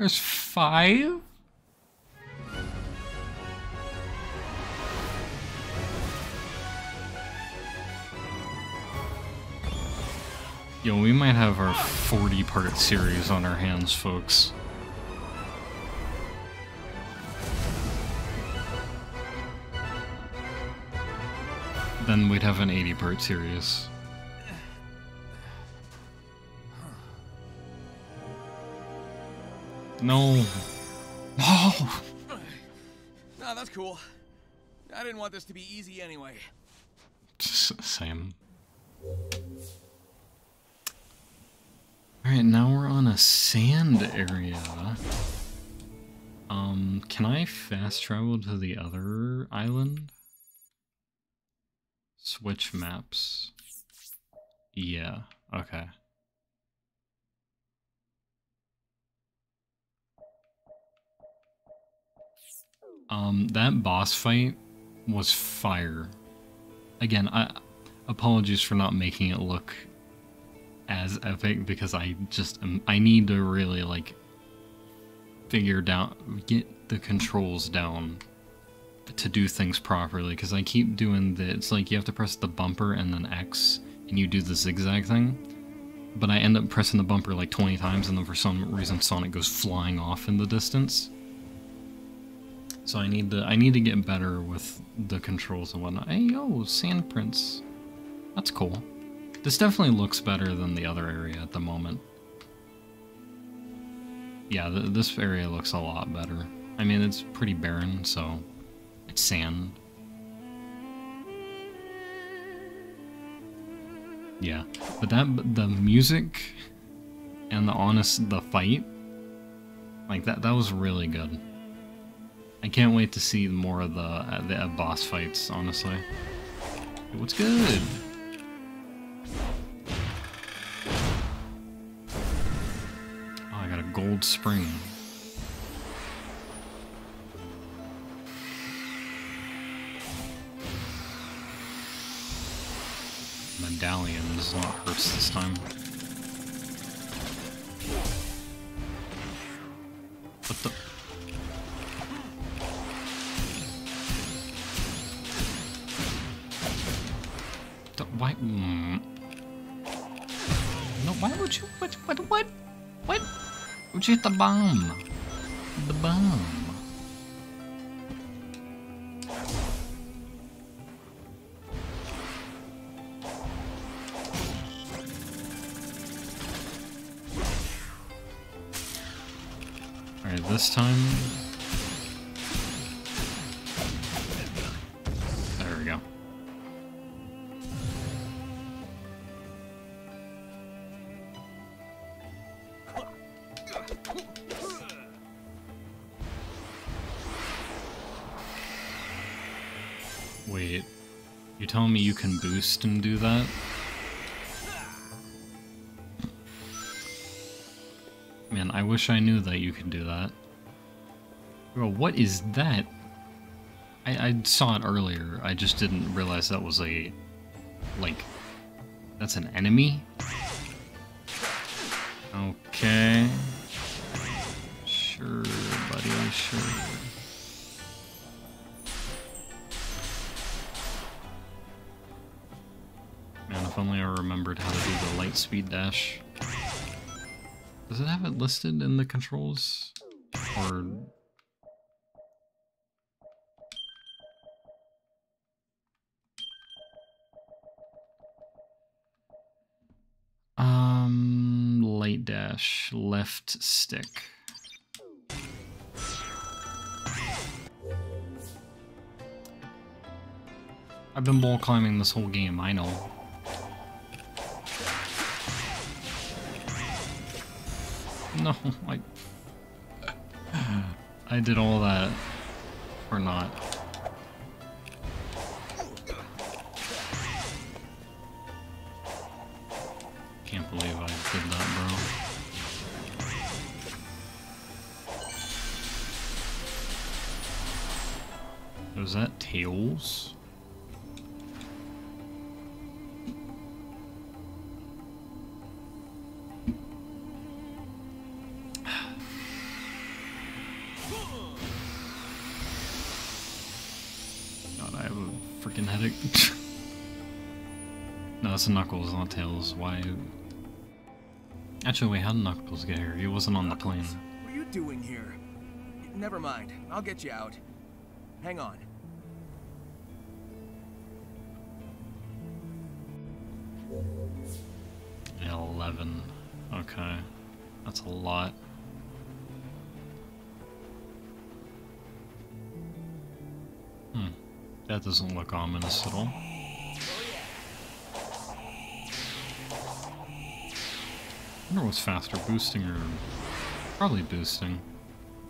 There's five? Yo, we might have our 40 part series on our hands, folks. Then we'd have an 80 part series. No. No! Nah, that's cool. I didn't want this to be easy anyway. Same. Alright, now we're on a sand area. Um, can I fast travel to the other island? Switch maps. Yeah, okay. Um, that boss fight was fire. Again, I apologies for not making it look as epic because I just um, I need to really like figure down get the controls down to do things properly because I keep doing the it's like you have to press the bumper and then X and you do the zigzag thing but I end up pressing the bumper like 20 times and then for some reason Sonic goes flying off in the distance so I need to I need to get better with the controls and whatnot. Hey yo, sand prints. That's cool. This definitely looks better than the other area at the moment. Yeah, th this area looks a lot better. I mean, it's pretty barren, so it's sand. Yeah, but that the music and the honest the fight, like that that was really good. I can't wait to see more of the, uh, the uh, boss fights, honestly. What's good? Oh, I got a gold spring. Medallion does not hurts this time. What the? Mm. No, why would you? What? What? What? What? Would you hit the bomb? The bomb. Alright, this time boost and do that? Man, I wish I knew that you could do that. Bro, what is that? I, I saw it earlier, I just didn't realize that was a... Like... That's an enemy? Okay. Sure, buddy, sure. If only I remembered how to do the light speed dash. Does it have it listed in the controls? Or... Um, light dash, left stick. I've been wall climbing this whole game, I know. No, I... I did all that. Or not. Can't believe I did that, bro. Was that Tails? No, it's Knuckles, not Tails. Why? Actually, we had Knuckles get here? He wasn't on the plane. What are you doing here? Never mind. I'll get you out. Hang on. Eleven. Okay. That's a lot. Hmm. That doesn't look ominous at all. Wonder what's faster, boosting or... Probably boosting.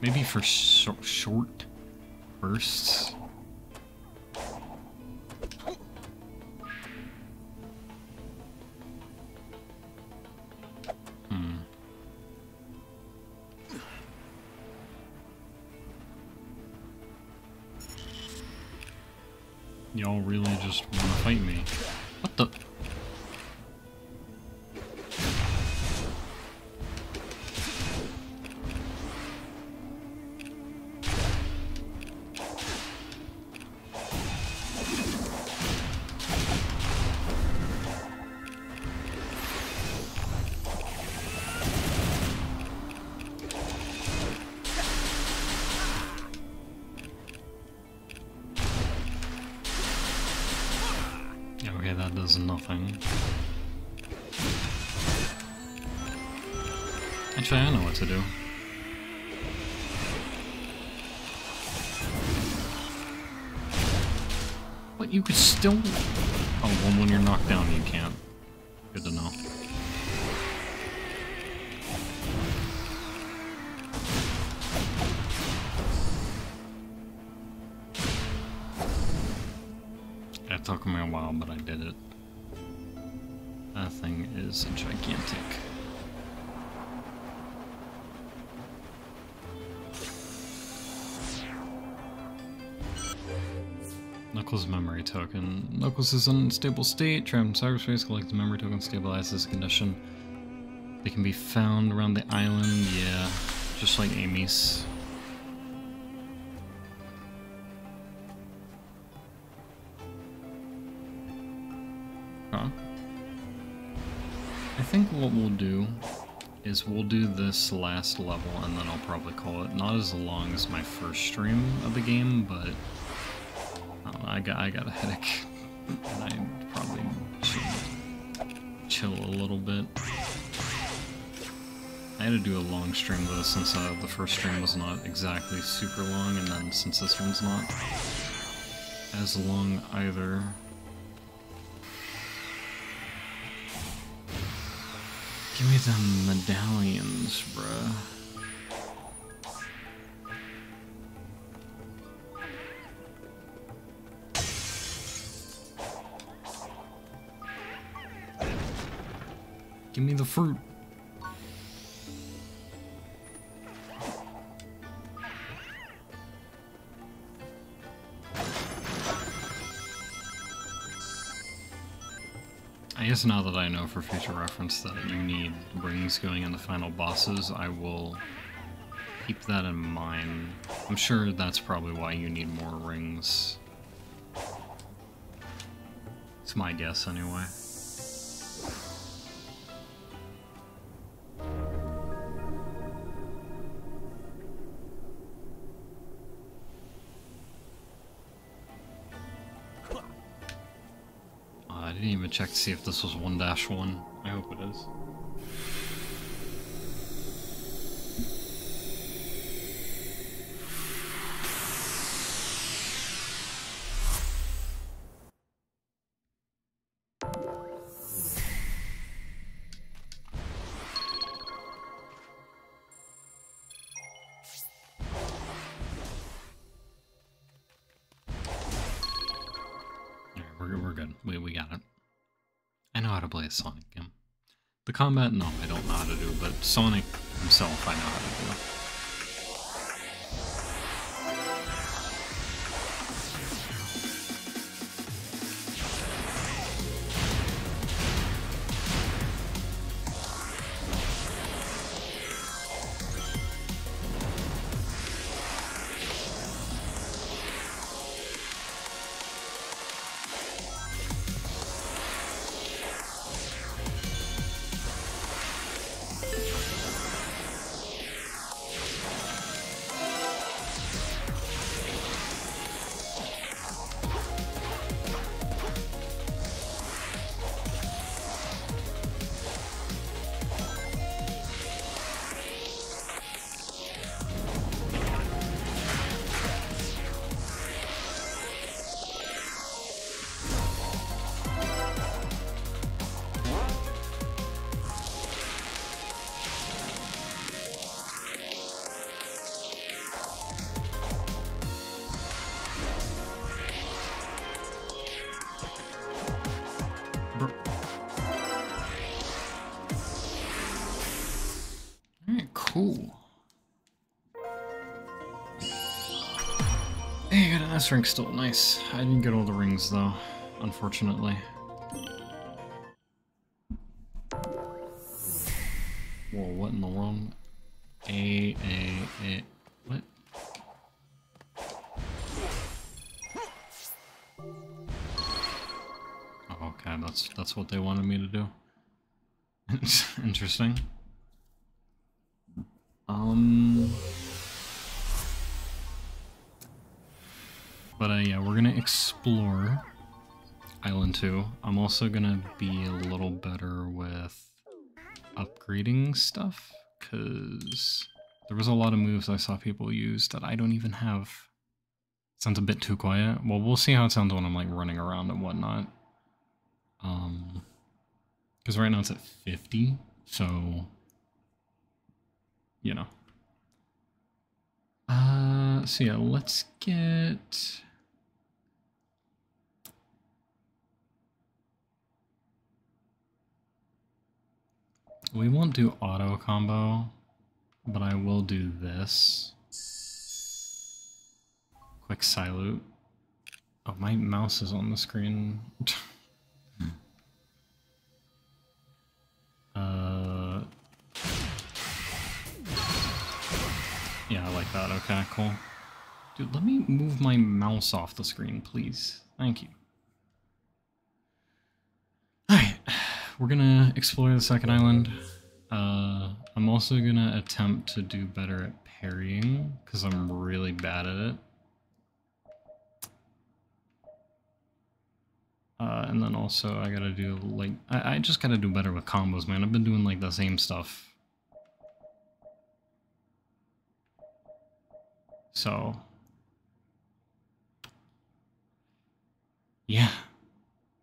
Maybe for sh short bursts. But Knuckles memory token. Knuckles is in unstable state, trapped in cyberspace, collect the memory token, stabilize this condition. They can be found around the island, yeah, just like Amy's. Huh. I think what we'll do is we'll do this last level and then I'll probably call it. Not as long as my first stream of the game, but I, got I got a headache and I probably should chill a little bit. I had to do a long stream though since uh, the first stream was not exactly super long and then since this one's not as long either. Give me them medallions, bruh. Give me the fruit. I guess now that I know for future reference that you need rings going in the final bosses, I will keep that in mind. I'm sure that's probably why you need more rings. It's my guess anyway. Didn't even check to see if this was 1-1. I hope it is. Combat, no, I don't know how to do, but Sonic himself, I know how to do. Cool. Hey, got an S ring still. Nice. I didn't get all the rings, though, unfortunately. Whoa, what in the world? A, A, A. What? Oh, okay, that's that's what they wanted me to do. Interesting. Um... But uh, yeah, we're gonna explore Island 2. I'm also gonna be a little better with upgrading stuff, because there was a lot of moves I saw people use that I don't even have. Sounds a bit too quiet. Well, we'll see how it sounds when I'm like running around and whatnot. Um, because right now it's at 50, so you know. Uh, so yeah, let's get We won't do auto combo, but I will do this. Quick Cyloop. Oh, my mouse is on the screen. uh, like that. Okay, cool. Dude, let me move my mouse off the screen, please. Thank you. Alright, we're gonna explore the second island. Uh, I'm also gonna attempt to do better at parrying, because I'm really bad at it. Uh, and then also I gotta do, like, I, I just gotta do better with combos, man. I've been doing, like, the same stuff. So... Yeah.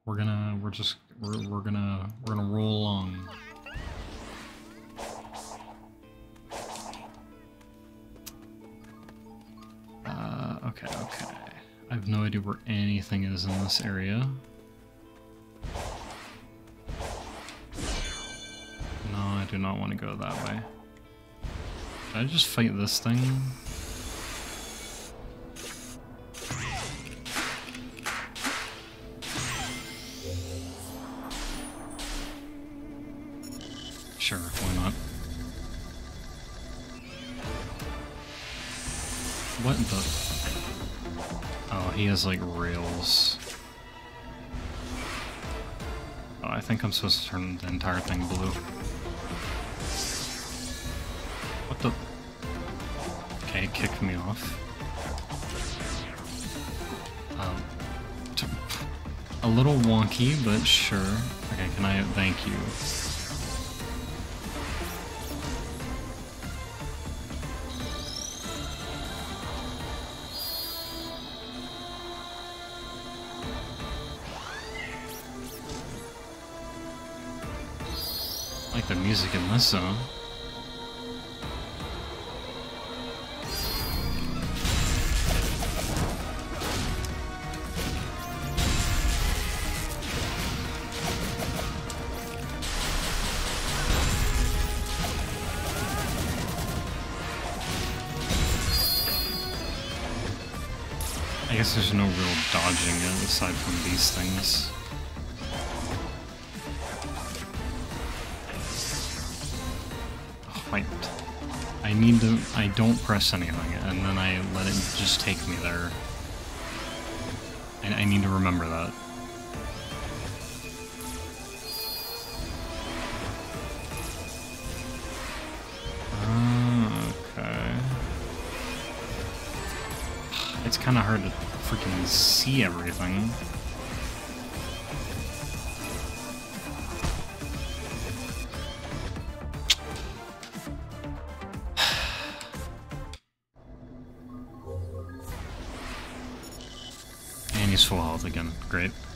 We're gonna, we're just we're, we're gonna we're gonna roll along. Uh, okay, okay. I have no idea where anything is in this area. No, I do not want to go that way. Should I just fight this thing? What the... Oh, he has like rails. Oh, I think I'm supposed to turn the entire thing blue. What the... Okay, it kicked me off. Um, a little wonky, but sure. Okay, can I thank you? Song. I guess there's no real dodging it aside from these things. I need to, I don't press anything, and then I let it just take me there. I need to remember that. Ah, okay. It's kind of hard to freaking see everything. Great.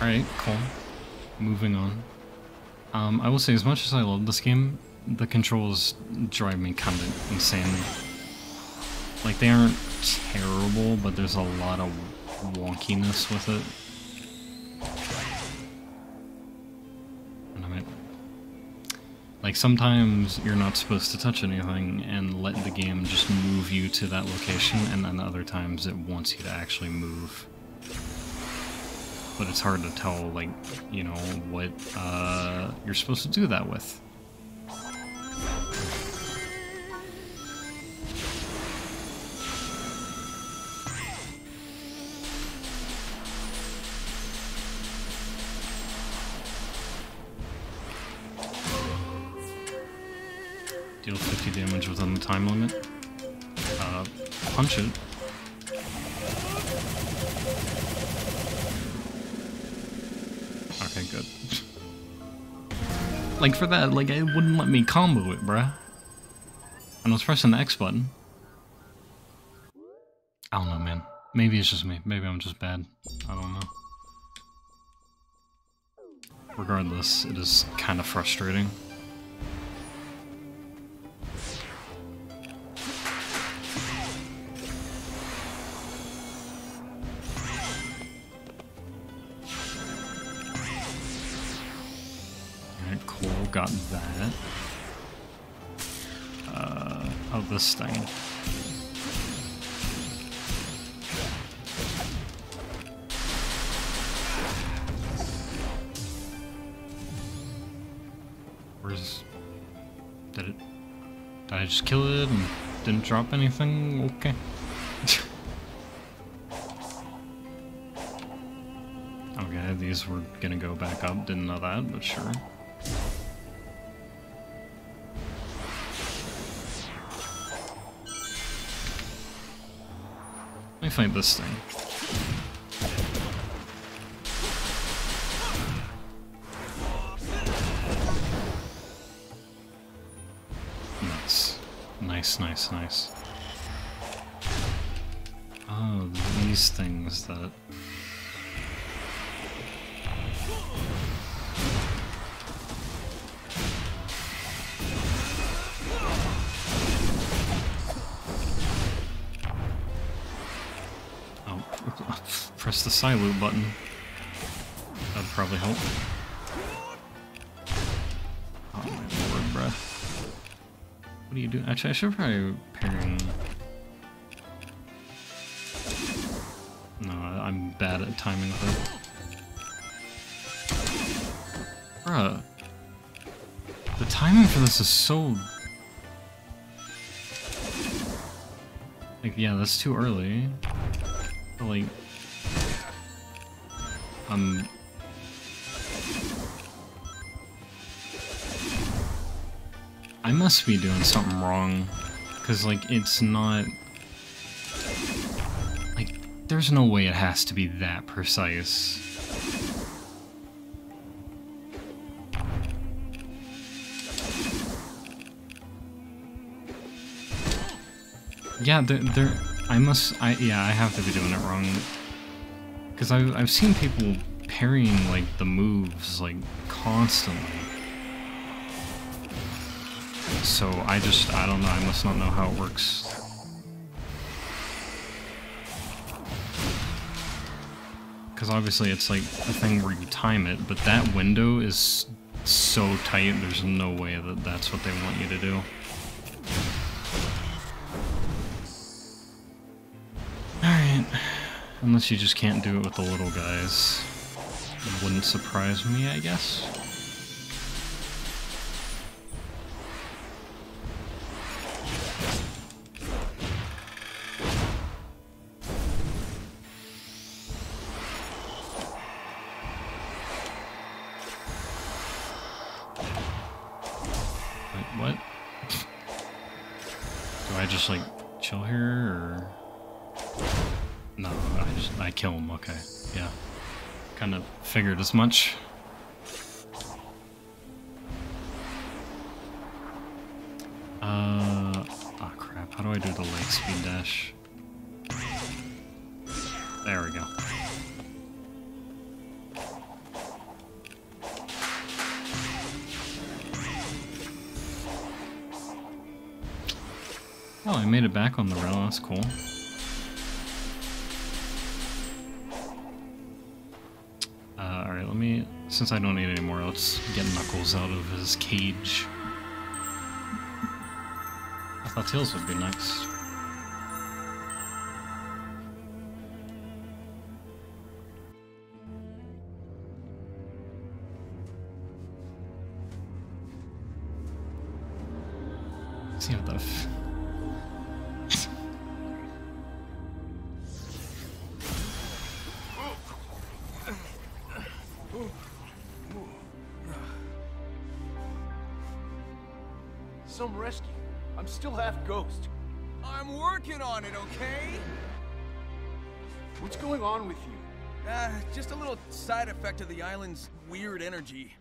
Alright, cool. Moving on. Um, I will say, as much as I love this game, the controls drive me kind of insane. Like, they aren't terrible, but there's a lot of wonkiness with it. Like, sometimes you're not supposed to touch anything and let the game just move you to that location, and then other times it wants you to actually move but it's hard to tell, like, you know, what uh, you're supposed to do that with. Deal 50 damage within the time limit. Uh, punch it. Okay, good. like, for that, like, it wouldn't let me combo it, bruh. And I was pressing the X button. I don't know, man. Maybe it's just me. Maybe I'm just bad. I don't know. Regardless, it is kind of frustrating. This thing. Where's... Did it... Did I just kill it and didn't drop anything? Okay. okay, these were gonna go back up. Didn't know that, but sure. Find this thing. Nice. Nice, nice, nice. Oh, these things that... press the silent button. That'd probably help. Oh my lord, bruh. What are you doing? Actually, I should probably pairing. No, I'm bad at timing with it. Bruh. The timing for this is so... Like, yeah, that's too early. But, like... Um... I must be doing something wrong. Because, like, it's not... Like, there's no way it has to be that precise. Yeah, there, there, I must, I, yeah, I have to be doing it wrong. Because I've, I've seen people parrying, like, the moves, like, constantly. So I just, I don't know, I must not know how it works. Because obviously it's like a thing where you time it, but that window is so tight, there's no way that that's what they want you to do. Unless you just can't do it with the little guys. It wouldn't surprise me, I guess. As much. Uh, oh crap! How do I do the light speed dash? There we go. Oh, I made it back on the rail. That's cool. Since I don't need any more, let's get Knuckles out of his cage. I thought Tails would be next. See what the still half ghost. I'm working on it, okay? What's going on with you? Uh, just a little side effect of the island's weird energy.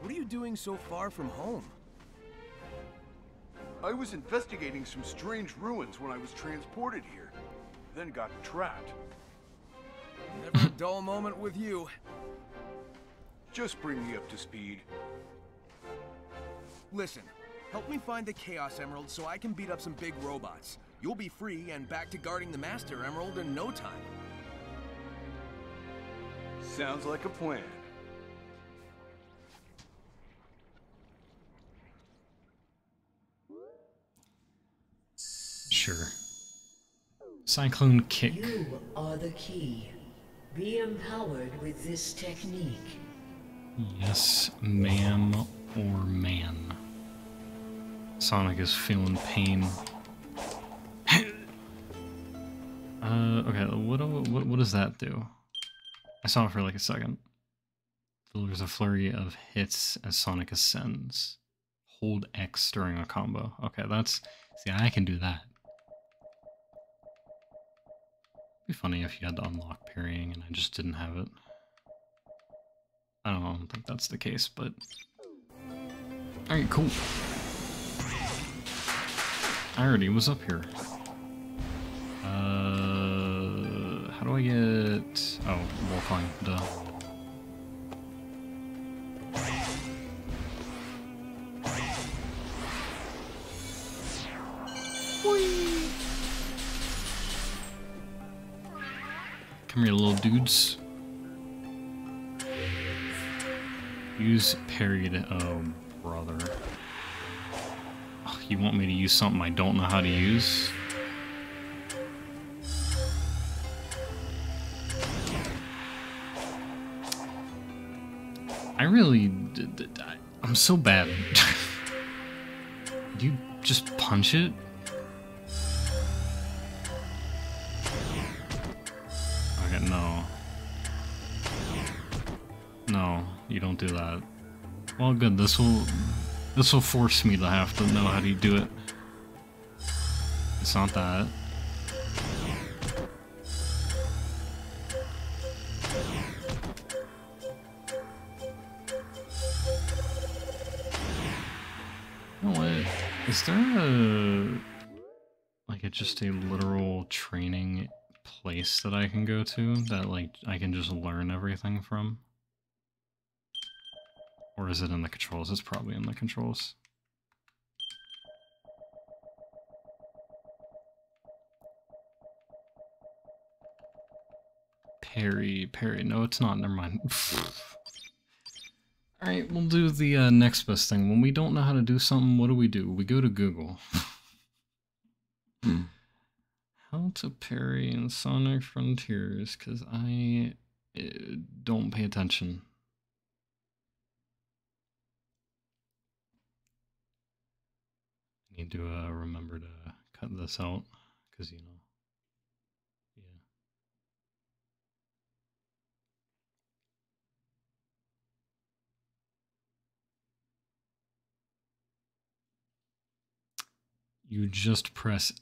What are you doing so far from home? I was investigating some strange ruins when I was transported here. Then got trapped. Never a dull moment with you. Just bring me up to speed. Listen, help me find the Chaos Emerald so I can beat up some big robots. You'll be free and back to guarding the Master Emerald in no time. Sounds like a plan. Sure. Cyclone kick. You are the key. Be empowered with this technique. Yes, ma'am or man. Sonic is feeling pain. uh, okay, what, what what does that do? I saw it for like a second. Delivers a flurry of hits as Sonic ascends. Hold X during a combo. Okay, that's see, I can do that. It'd Be funny if you had to unlock parrying and I just didn't have it. I don't, I don't think that's the case, but. Alright, cool. I already was up here. Uh, how do I get. Oh, wall climb, duh. Come here, little dudes. Use parry to. Oh, brother. You want me to use something I don't know how to use? I really. I'm so bad. You just punch it? Okay, no. No, you don't do that. Well, good. This will this will force me to have to know how to do it. It's not that. Know what? Is there a like a just a literal training place that I can go to that like I can just learn everything from? Or is it in the controls? It's probably in the controls. Parry, parry. No, it's not. Never mind. Alright, we'll do the uh, next best thing. When we don't know how to do something, what do we do? We go to Google. How to parry in Sonic Frontiers, because I uh, don't pay attention. Need to uh, remember to cut this out because you know yeah you just press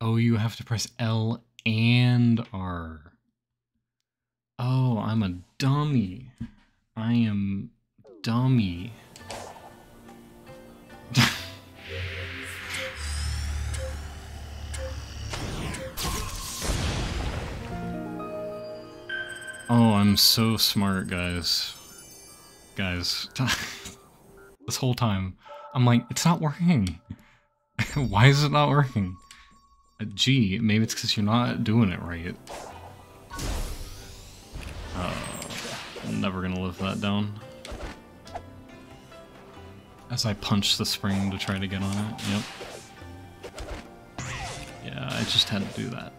Oh, you have to press L and R. Oh, I'm a dummy. I am dummy. Oh, I'm so smart, guys. Guys, this whole time, I'm like, it's not working. Why is it not working? Uh, gee, maybe it's because you're not doing it right. Uh, I'm never gonna live that down. As I punch the spring to try to get on it, yep. Yeah, I just had to do that.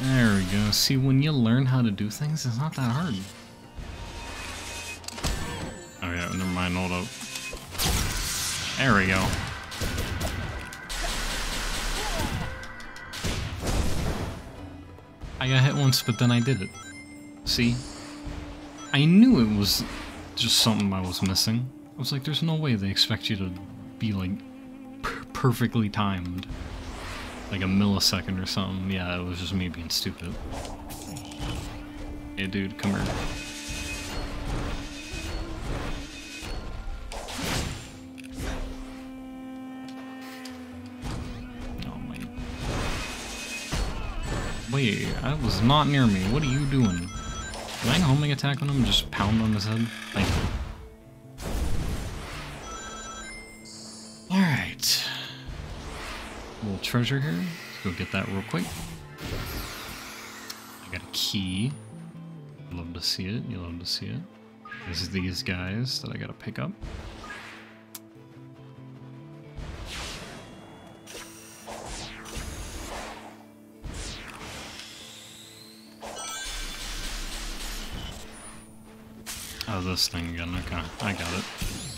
There we go. See, when you learn how to do things, it's not that hard. Oh yeah, never mind, hold up. There we go. I got hit once, but then I did it. See? I knew it was just something I was missing. I was like, there's no way they expect you to be, like, per perfectly timed. Like a millisecond or something. Yeah, it was just me being stupid. Hey, dude, come here. Oh my... Wait, I was not near me. What are you doing? Can I homing attack on him just pound on his head? Thank you. Treasure here. Let's go get that real quick. I got a key. Love to see it. You love to see it. There's these guys that I gotta pick up. Oh, this thing again. Okay, I got it.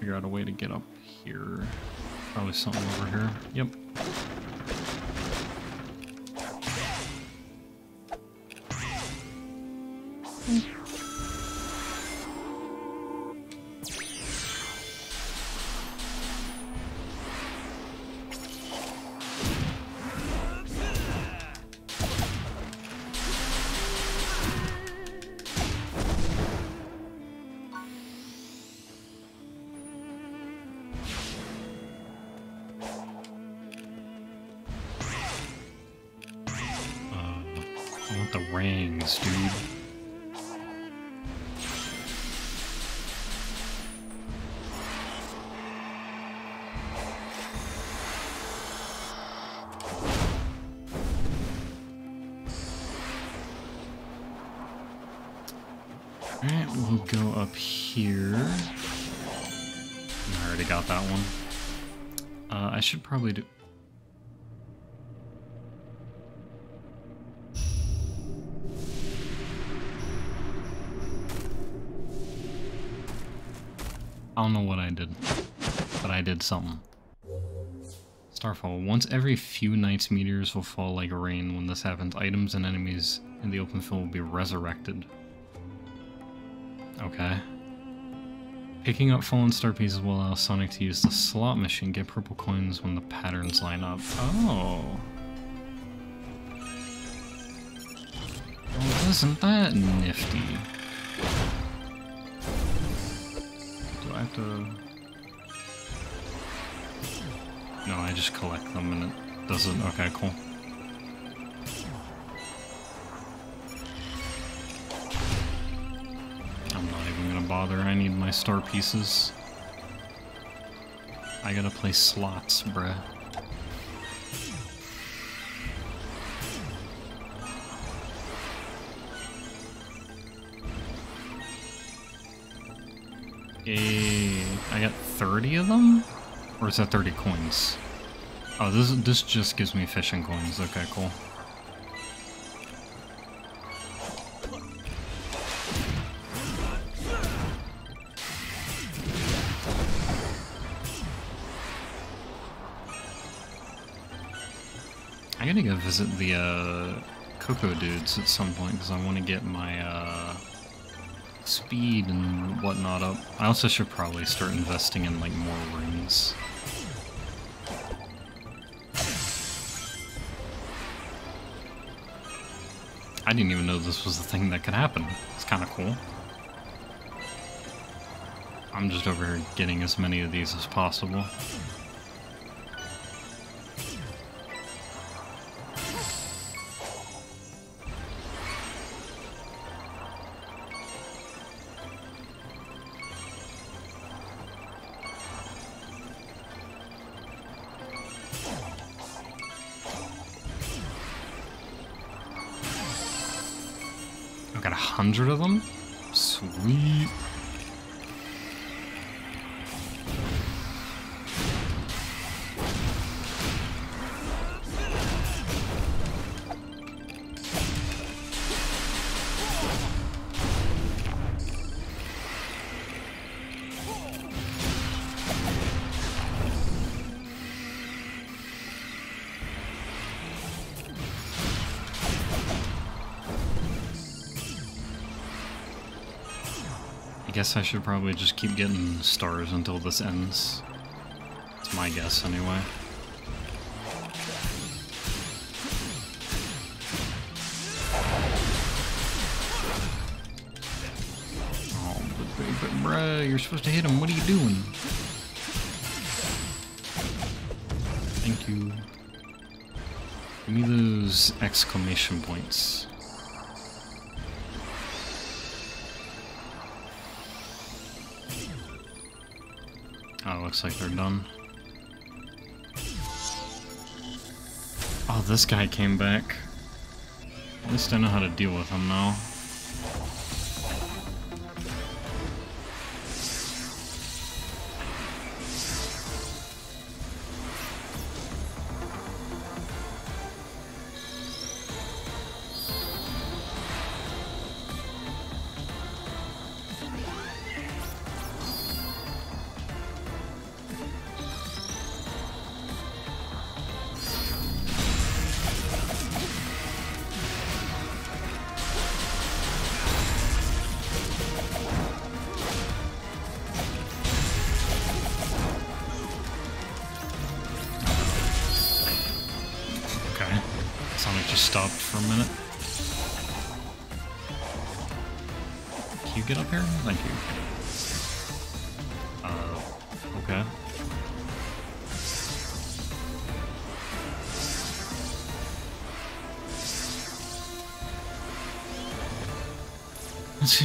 Figure out a way to get up here. Probably something over here. Yep. The rings, dude. Alright, we'll go up here. I already got that one. Uh, I should probably do... don't know what I did, but I did something. Starfall. Once every few nights, meteors will fall like rain. When this happens, items and enemies in the open field will be resurrected. Okay. Picking up fallen star pieces will allow Sonic to use the slot machine, get purple coins when the patterns line up. Oh. Well, isn't that nifty? No, I just collect them and it doesn't... Okay, cool. I'm not even gonna bother, I need my star pieces. I gotta play slots, bruh. a... I got 30 of them? Or is that 30 coins? Oh, this, this just gives me fishing coins. Okay, cool. I gotta go visit the uh, Koco dudes at some point because I want to get my uh, speed and whatnot up. I also should probably start investing in like more rings. I didn't even know this was the thing that could happen. It's kind of cool. I'm just over here getting as many of these as possible. Hundred of them? Guess I should probably just keep getting stars until this ends. It's my guess, anyway. Oh, but, but, bruh, you're supposed to hit him. What are you doing? Thank you. Give me those exclamation points. Looks like they're done. Oh, this guy came back. At least I know how to deal with him now.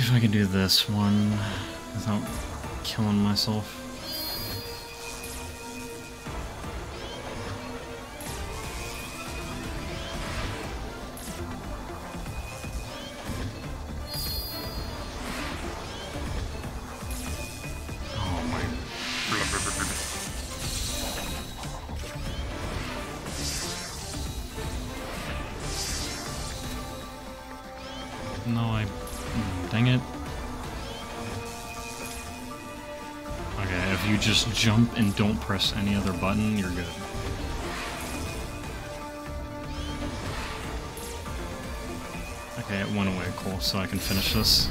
If I can do this one without killing myself. Just jump and don't press any other button, you're good. Okay, it went away. Cool, so I can finish this.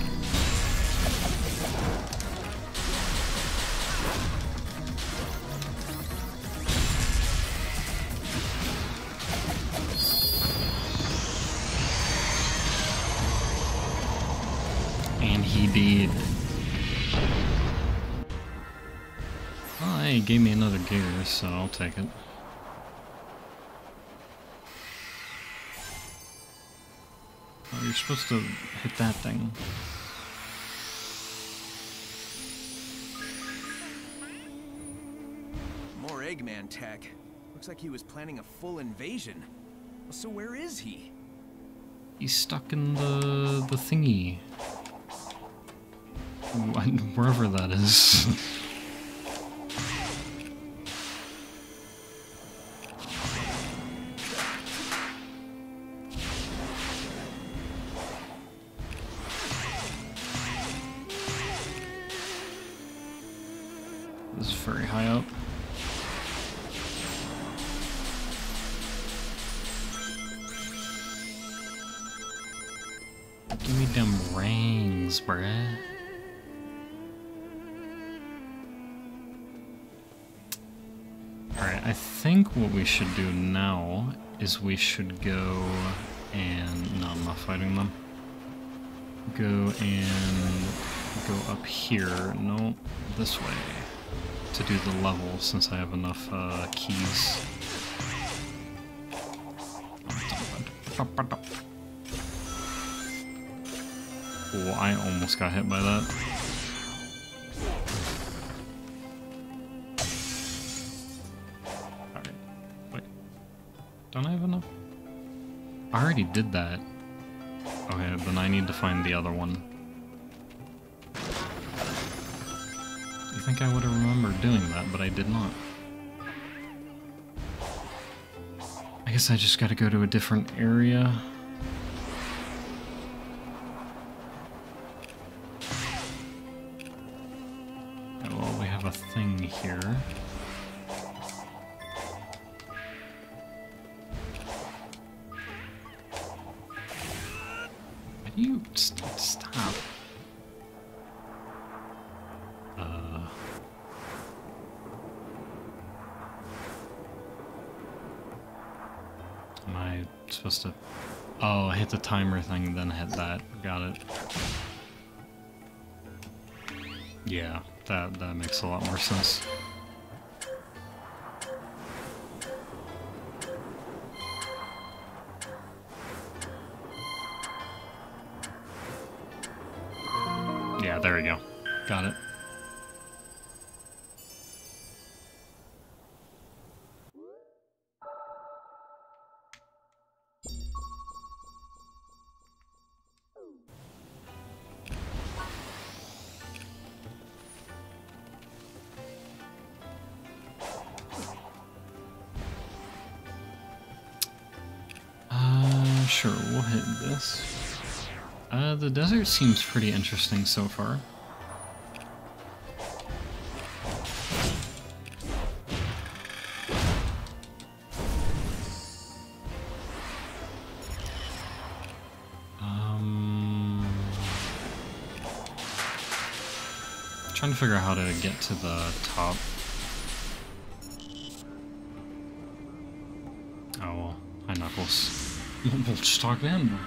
Gave me another gear, so I'll take it. Oh, you're supposed to hit that thing. More Eggman tech. Looks like he was planning a full invasion. So where is he? He's stuck in the the thingy. Wherever that is. rings, bruh. Alright, I think what we should do now is we should go and... No, I'm not fighting them. Go and go up here. No, this way. To do the level, since I have enough uh, keys. I almost got hit by that. Wait. Don't I have enough? I already did that. Okay, then I need to find the other one. You think I would have remembered doing that, but I did not. I guess I just gotta go to a different area. Timer then hit that. Got it. Yeah, that that makes a lot more sense. Sure, we'll hit this. Uh, the desert seems pretty interesting so far. Um, trying to figure out how to get to the top. we'll just talk to him.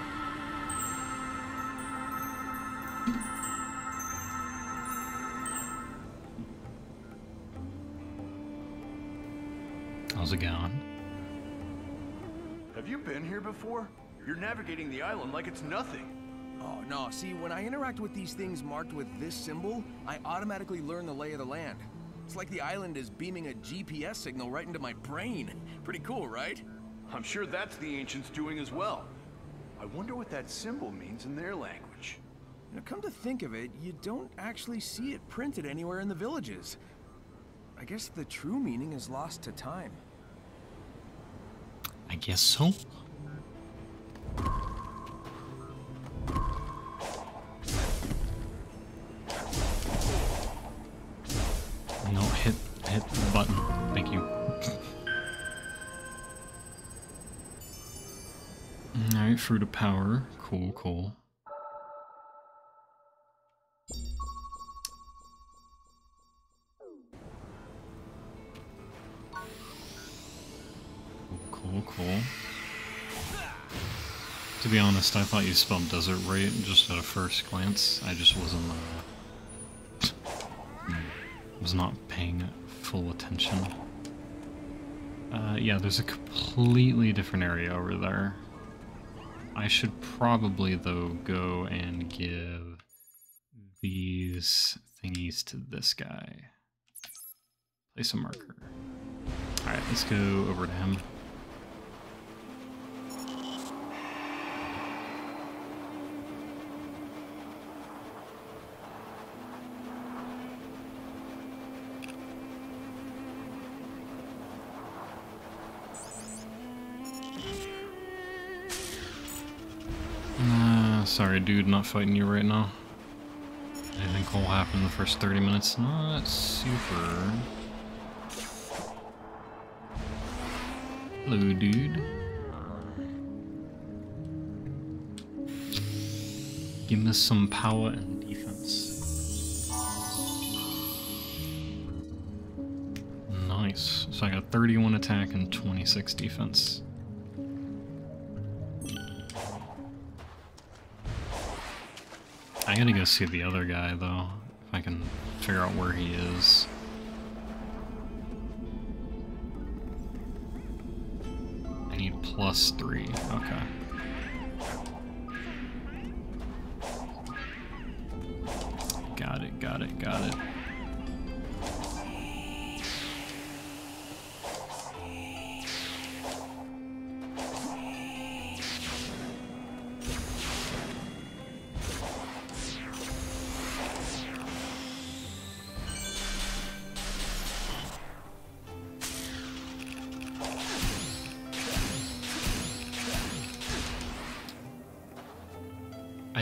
How's it going? Have you been here before? You're navigating the island like it's nothing. Oh, no, see, when I interact with these things marked with this symbol, I automatically learn the lay of the land. It's like the island is beaming a GPS signal right into my brain. Pretty cool, right? I'm sure that's the ancients doing as well. I wonder what that symbol means in their language. Now, come to think of it, you don't actually see it printed anywhere in the villages. I guess the true meaning is lost to time. I guess so. Alright, fruit of power. Cool, cool. Cool, cool. To be honest, I thought you spelled desert right just at a first glance. I just wasn't, uh, was not paying full attention. Uh, yeah, there's a completely different area over there. I should probably, though, go and give these thingies to this guy. Place a marker. Alright, let's go over to him. Sorry, dude, not fighting you right now. Anything cool happen in the first 30 minutes? Not super. Hello, dude. Give me some power and defense. Nice. So I got 31 attack and 26 defense. Gotta go see the other guy though, if I can figure out where he is. I need plus three, okay. Got it, got it, got it.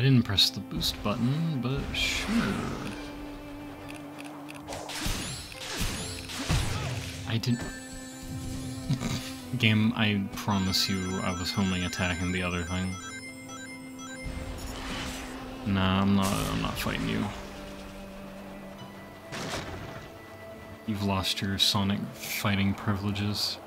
Didn't press the boost button, but sure. I didn't... Game, I promise you I was homing attacking the other thing. Nah, I'm not, I'm not fighting you. You've lost your Sonic fighting privileges.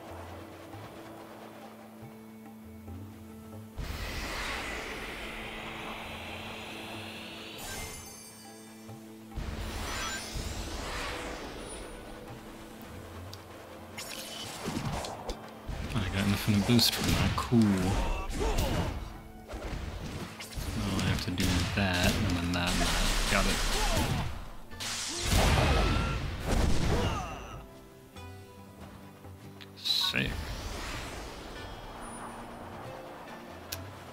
Boost. Cool. Now I have to do that, and then that. Got it. Sick.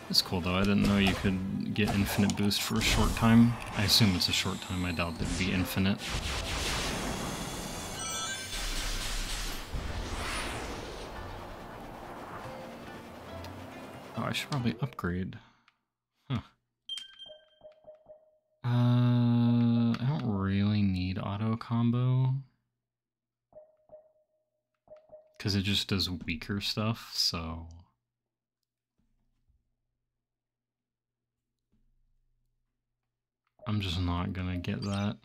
That's cool though, I didn't know you could get infinite boost for a short time. I assume it's a short time, I doubt it'd be infinite. Should probably upgrade. Huh. Uh, I don't really need auto combo. Because it just does weaker stuff, so... I'm just not gonna get that.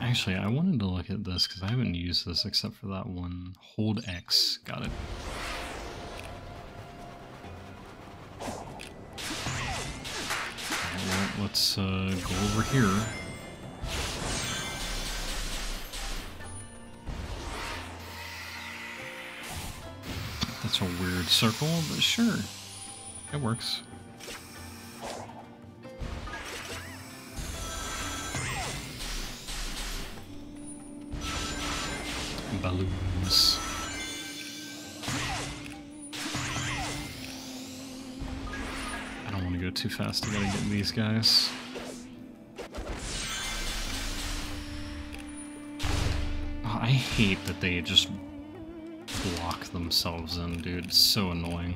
Actually, I wanted to look at this because I haven't used this except for that one. Hold X. Got it. Let's uh, go over here. That's a weird circle, but sure. It works. balloons. To too fast. Gotta get these guys. Oh, I hate that they just block themselves in, dude. It's so annoying.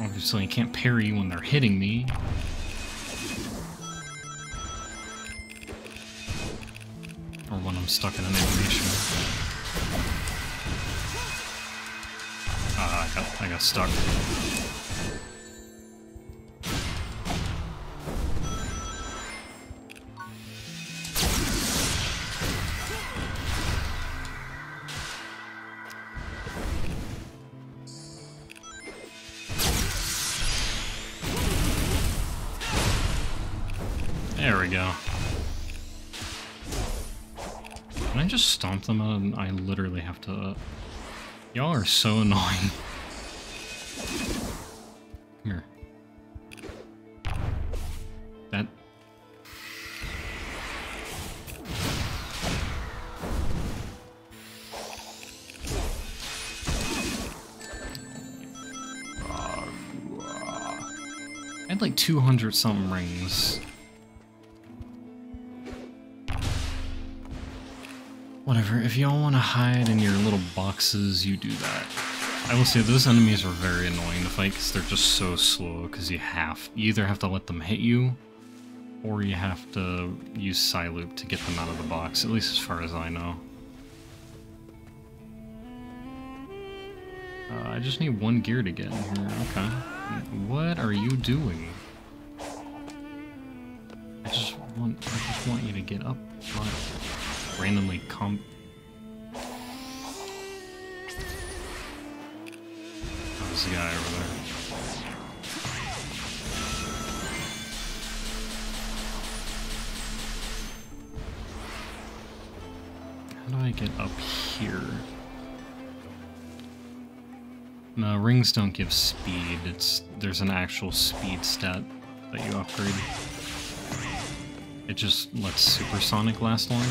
Obviously, I can't parry when they're hitting me. Or when I'm stuck in an animation. Ah, I got, I got stuck. Can I just stomp them out and I literally have to... Uh, y'all are so annoying. Come here. That... I had like 200 something rings. Whatever, if y'all want to hide in your little boxes, you do that. I will say those enemies are very annoying to fight because they're just so slow because you have, you either have to let them hit you or you have to use Cyloop to get them out of the box, at least as far as I know. Uh, I just need one gear to get in here. Okay. What are you doing? I just want I just want you to get up. Randomly come. Oh, there's guy over there. How do I get up here? No, rings don't give speed. It's there's an actual speed stat that you upgrade. It just lets supersonic last longer.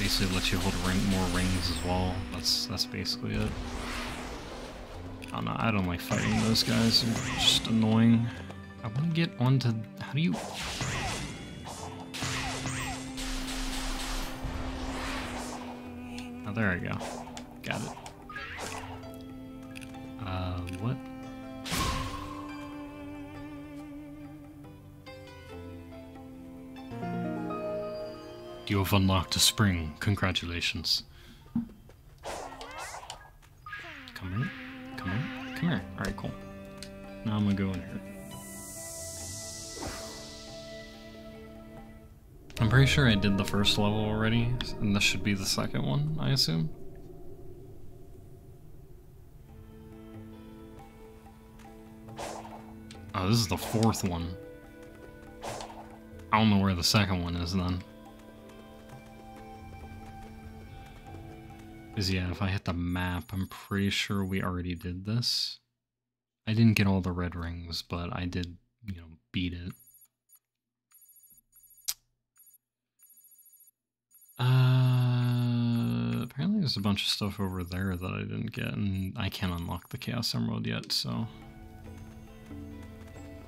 Basically lets you hold ring more rings as well. That's that's basically it. I don't know, I don't like fighting those guys. They're just annoying. I want to get onto how do you Oh there I go. Got it. Uh, what? You have unlocked a spring. Congratulations. Come here. Come here. Come here. Alright, cool. Now I'm gonna go in here. I'm pretty sure I did the first level already, and this should be the second one, I assume. Oh, this is the fourth one. I don't know where the second one is then. Because yeah, if I hit the map, I'm pretty sure we already did this. I didn't get all the red rings, but I did, you know, beat it. Uh, apparently there's a bunch of stuff over there that I didn't get, and I can't unlock the Chaos Emerald yet, so...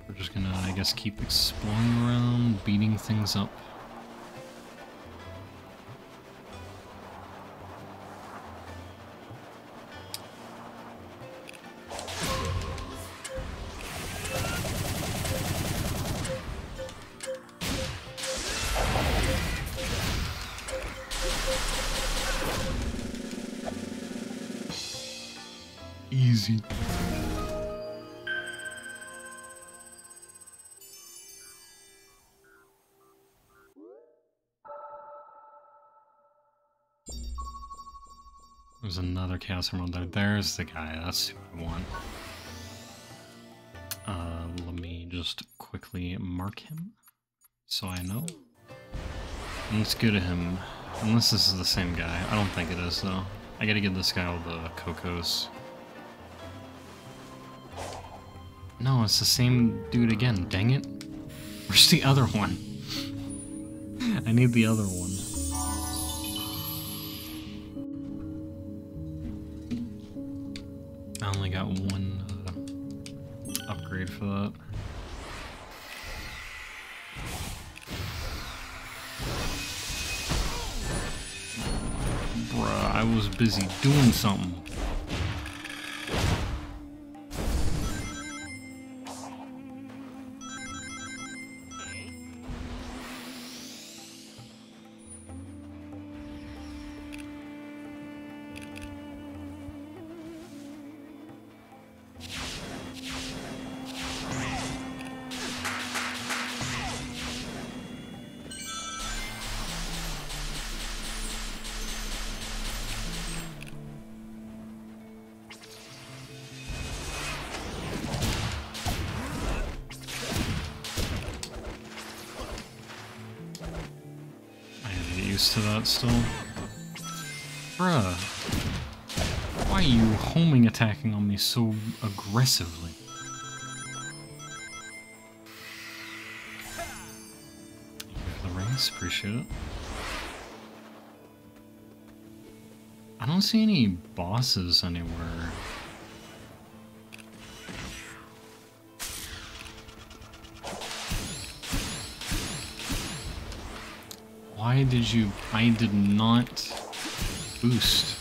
We're just gonna, I guess, keep exploring around, beating things up. There's the guy. That's who I want. Uh, let me just quickly mark him so I know. Let's go to him. Unless this is the same guy. I don't think it is, though. I gotta give this guy all the Kocos. No, it's the same dude again. Dang it. Where's the other one? I need the other one. Upgrade for that. Bruh, I was busy doing something. So aggressively? The rings, appreciate it. I don't see any bosses anywhere. Why did you... I did not boost.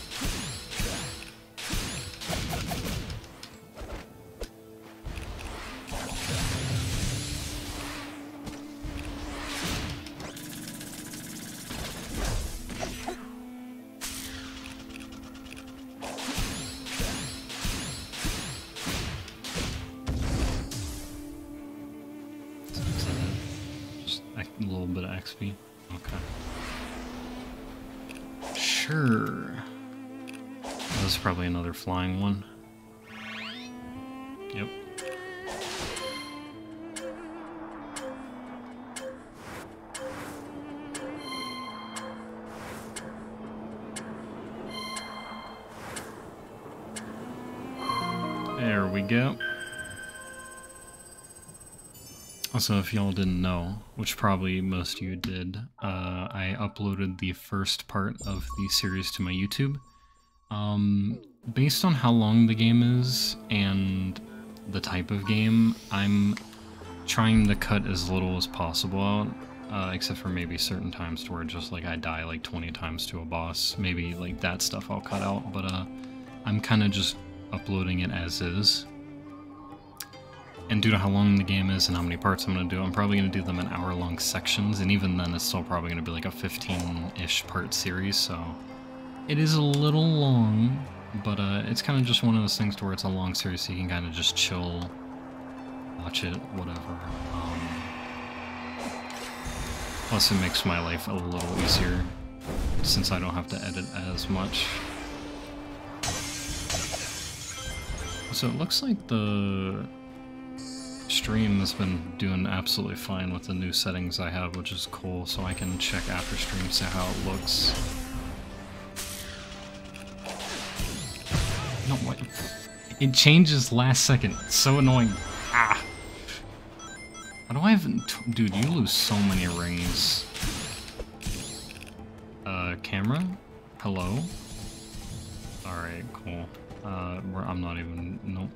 Also, if y'all didn't know, which probably most of you did, uh, I uploaded the first part of the series to my YouTube. Um, based on how long the game is and the type of game, I'm trying to cut as little as possible out, uh, except for maybe certain times to where just like I die like 20 times to a boss. Maybe like that stuff I'll cut out, but uh, I'm kind of just uploading it as is. And due to how long the game is and how many parts I'm going to do, I'm probably going to do them in hour-long sections, and even then it's still probably going to be like a 15-ish part series, so... It is a little long, but uh, it's kind of just one of those things to where it's a long series, so you can kind of just chill, watch it, whatever. Um, plus it makes my life a little easier, since I don't have to edit as much. So it looks like the stream has been doing absolutely fine with the new settings I have, which is cool, so I can check after stream, see how it looks. No, what? It changes last second. It's so annoying. Ah! Why do I have... Dude, you lose so many rings. Uh, camera? Hello? Alright, cool. Uh, I'm not even... Nope.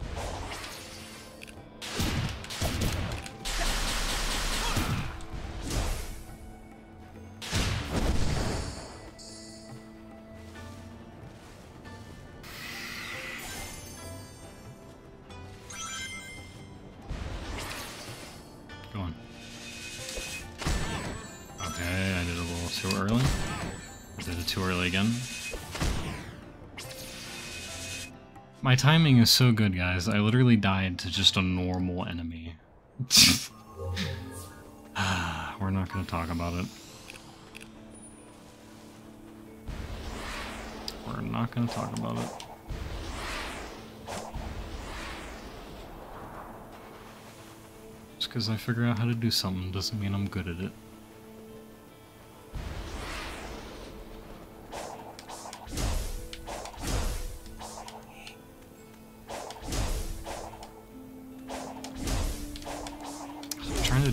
My timing is so good, guys. I literally died to just a normal enemy. Ah, we're not going to talk about it. We're not going to talk about it. Just because I figure out how to do something doesn't mean I'm good at it.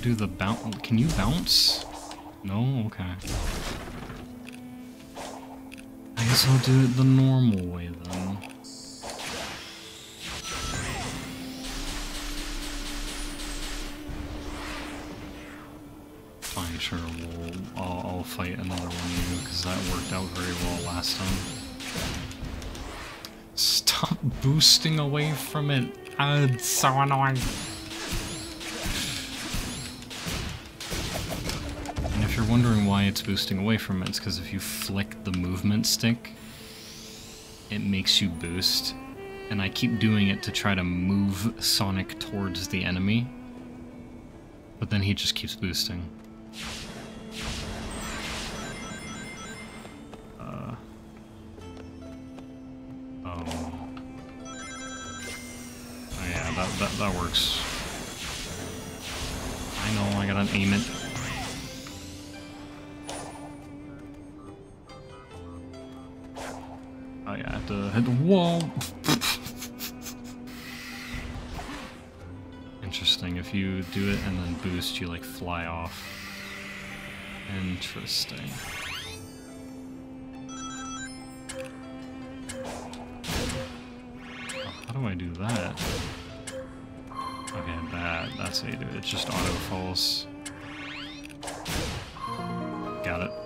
Do the bounce. Can you bounce? No? Okay. I guess I'll do it the normal way then. Fine, sure, we'll, I'll, I'll fight another one of you, because that worked out very well last time. Stop boosting away from it! It's so annoying! If you're wondering why it's boosting away from it, it's because if you flick the movement stick, it makes you boost. And I keep doing it to try to move Sonic towards the enemy, but then he just keeps boosting. Uh, um, oh yeah, that, that, that works. I know, I gotta aim it. Have to hit the wall. Interesting, if you do it and then boost, you like fly off. Interesting. How do I do that? Okay, that, that's it. It just auto falls. Got it.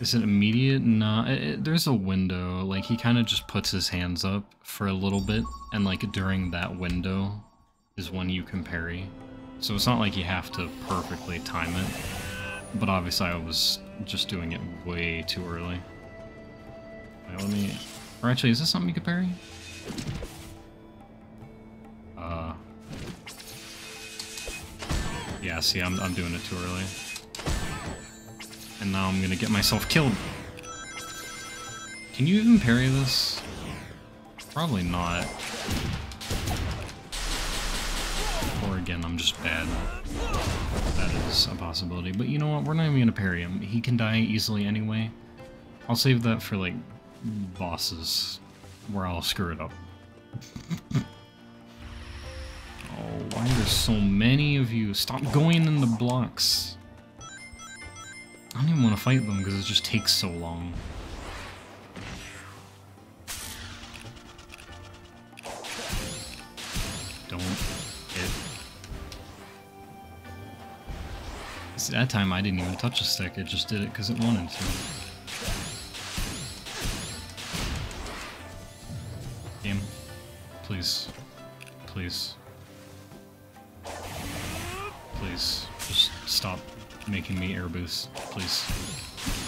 Is it immediate? Nah, it, it- there's a window. Like, he kind of just puts his hands up for a little bit, and like, during that window is when you can parry. So it's not like you have to perfectly time it, but obviously I was just doing it way too early. Wait, let me... Or actually, is this something you could parry? Uh... Yeah, see, I'm, I'm doing it too early. And now I'm gonna get myself killed. Can you even parry this? Probably not. Or again, I'm just bad. That is a possibility. But you know what? We're not even gonna parry him. He can die easily anyway. I'll save that for, like, bosses where I'll screw it up. oh, why are there so many of you? Stop going in the blocks. I don't even want to fight them because it just takes so long. Don't hit. See, that time I didn't even touch the stick, it just did it because it wanted to. Game. Please. Please. Making me air boost. Please.